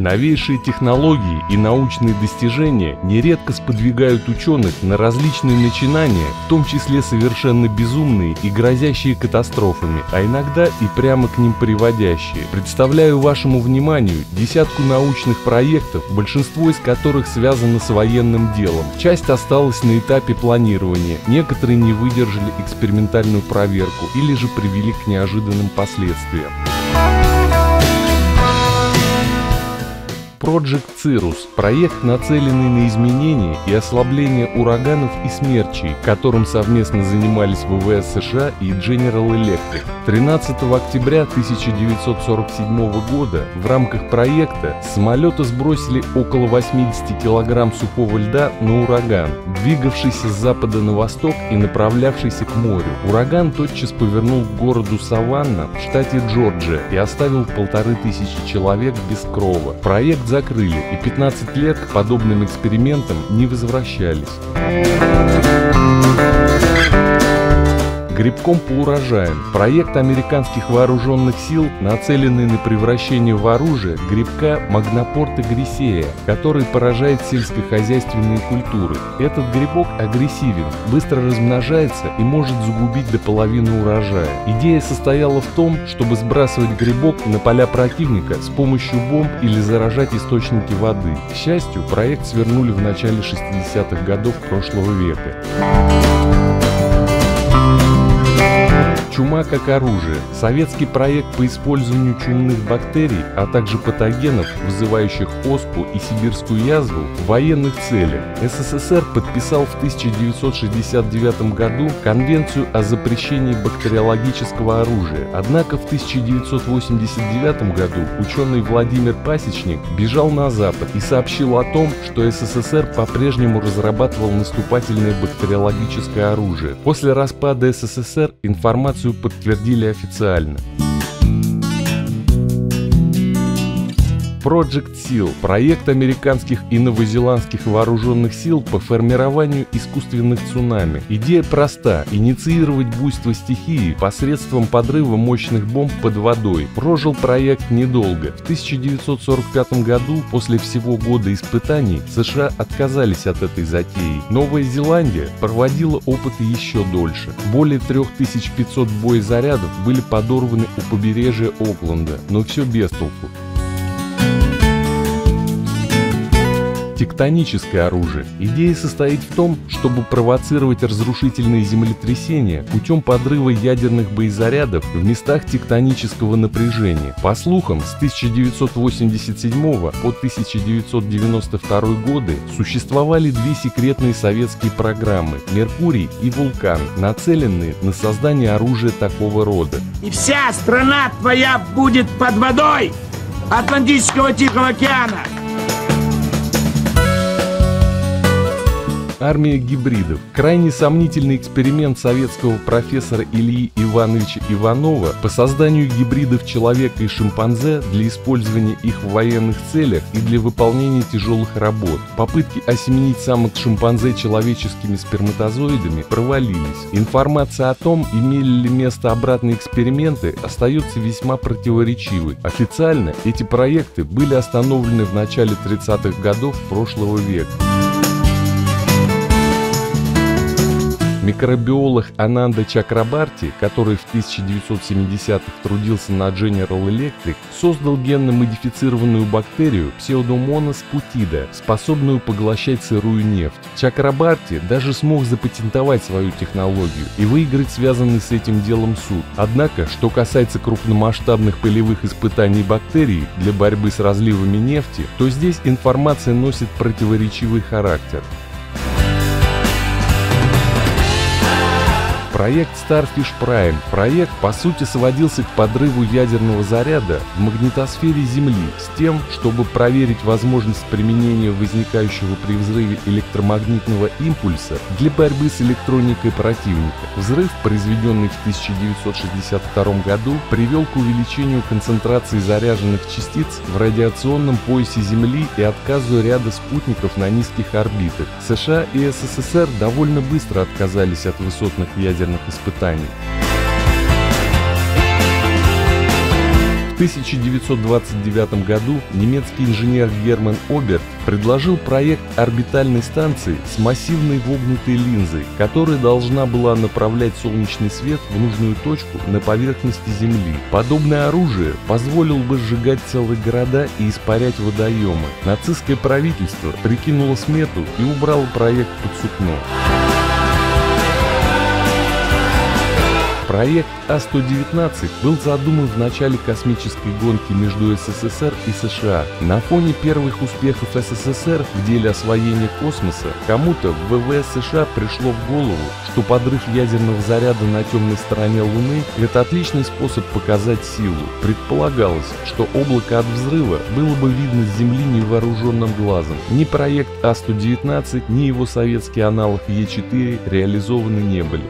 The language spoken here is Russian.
Новейшие технологии и научные достижения нередко сподвигают ученых на различные начинания, в том числе совершенно безумные и грозящие катастрофами, а иногда и прямо к ним приводящие. Представляю вашему вниманию десятку научных проектов, большинство из которых связано с военным делом. Часть осталась на этапе планирования, некоторые не выдержали экспериментальную проверку или же привели к неожиданным последствиям. Project Cirrus – проект, нацеленный на изменение и ослабление ураганов и смерчей, которым совместно занимались ВВС США и General Electric. 13 октября 1947 года в рамках проекта с самолета сбросили около 80 килограмм сухого льда на ураган, двигавшийся с запада на восток и направлявшийся к морю. Ураган тотчас повернул к городу Саванна в штате Джорджия и оставил полторы тысячи человек без крова. Проект закрыли, и 15 лет к подобным экспериментам не возвращались. Грибком по урожаям. Проект американских вооруженных сил, нацеленный на превращение в оружие грибка магнопорта грисея, который поражает сельскохозяйственные культуры. Этот грибок агрессивен, быстро размножается и может загубить до половины урожая. Идея состояла в том, чтобы сбрасывать грибок на поля противника с помощью бомб или заражать источники воды. К счастью, проект свернули в начале 60-х годов прошлого века. Чума как оружие. Советский проект по использованию чумных бактерий, а также патогенов, вызывающих оспу и сибирскую язву, в военных целях. СССР подписал в 1969 году Конвенцию о запрещении бактериологического оружия. Однако в 1989 году ученый Владимир Пасечник бежал на Запад и сообщил о том, что СССР по-прежнему разрабатывал наступательное бактериологическое оружие. После распада СССР информацию подтвердили официально. Project Seal – проект американских и новозеландских вооруженных сил по формированию искусственных цунами. Идея проста – инициировать буйство стихии посредством подрыва мощных бомб под водой. Прожил проект недолго. В 1945 году, после всего года испытаний, США отказались от этой затеи. Новая Зеландия проводила опыты еще дольше. Более 3500 боезарядов были подорваны у побережья Окленда, но все без толку. Тектоническое оружие. Идея состоит в том, чтобы провоцировать разрушительные землетрясения путем подрыва ядерных боезарядов в местах тектонического напряжения. По слухам, с 1987 по 1992 годы существовали две секретные советские программы «Меркурий» и «Вулкан», нацеленные на создание оружия такого рода. И вся страна твоя будет под водой Атлантического Тихого океана. Армия гибридов. Крайне сомнительный эксперимент советского профессора Ильи Ивановича Иванова по созданию гибридов человека и шимпанзе для использования их в военных целях и для выполнения тяжелых работ. Попытки осеменить самок шимпанзе человеческими сперматозоидами провалились. Информация о том, имели ли место обратные эксперименты, остается весьма противоречивой. Официально эти проекты были остановлены в начале 30-х годов прошлого века. Микробиолог Ананда Чакрабарти, который в 1970-х трудился на General Electric, создал генно-модифицированную бактерию Pseudomonas putida, способную поглощать сырую нефть. Чакрабарти даже смог запатентовать свою технологию и выиграть связанный с этим делом суд. Однако, что касается крупномасштабных полевых испытаний бактерий для борьбы с разливами нефти, то здесь информация носит противоречивый характер. Проект Starfish Prime. Проект, по сути, сводился к подрыву ядерного заряда в магнитосфере Земли с тем, чтобы проверить возможность применения возникающего при взрыве электромагнитного импульса для борьбы с электроникой противника. Взрыв, произведенный в 1962 году, привел к увеличению концентрации заряженных частиц в радиационном поясе Земли и отказу ряда спутников на низких орбитах. США и СССР довольно быстро отказались от высотных ядерных ядерных испытаний. В 1929 году немецкий инженер Герман Оберт предложил проект орбитальной станции с массивной вогнутой линзой, которая должна была направлять солнечный свет в нужную точку на поверхности Земли. Подобное оружие позволило бы сжигать целые города и испарять водоемы. Нацистское правительство прикинуло смету и убрало проект под сукно. Проект А-119 был задуман в начале космической гонки между СССР и США. На фоне первых успехов СССР в деле освоения космоса кому-то в ВВС США пришло в голову, что подрыв ядерного заряда на темной стороне Луны – это отличный способ показать силу. Предполагалось, что облако от взрыва было бы видно с Земли невооруженным глазом. Ни проект А-119, ни его советский аналог Е-4 реализованы не были.